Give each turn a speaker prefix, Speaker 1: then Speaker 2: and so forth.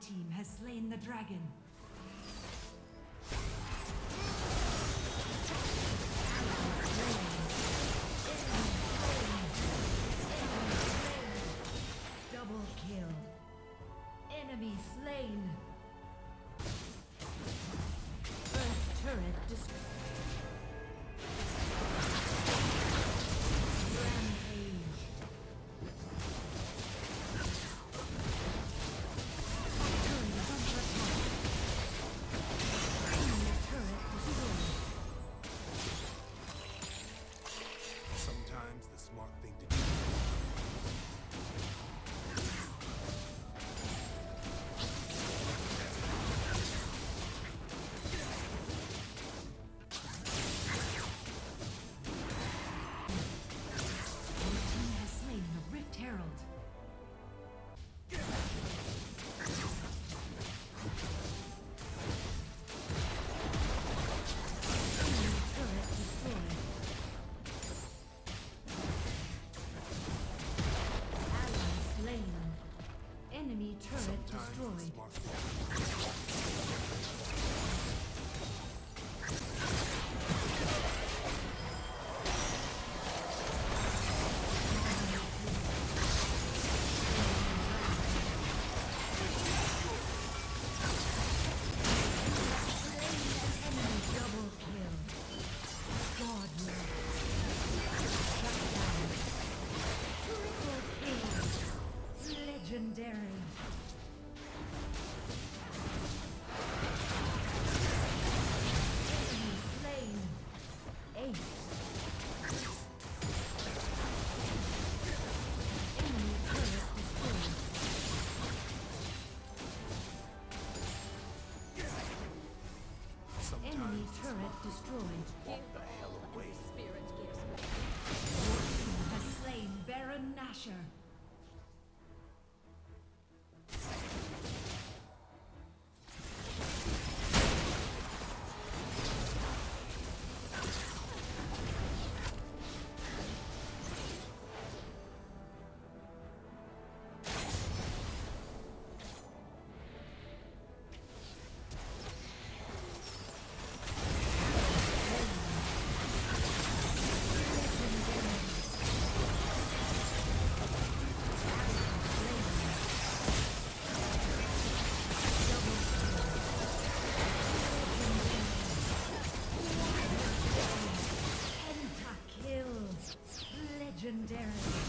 Speaker 1: team has slain the dragon. Double kill. Enemy slain. First turret destroyed. Destroyed. Destroyed.
Speaker 2: walk the hell away.
Speaker 3: Spirit gives me.
Speaker 1: Your team has slain Baron Nashor. Legendary.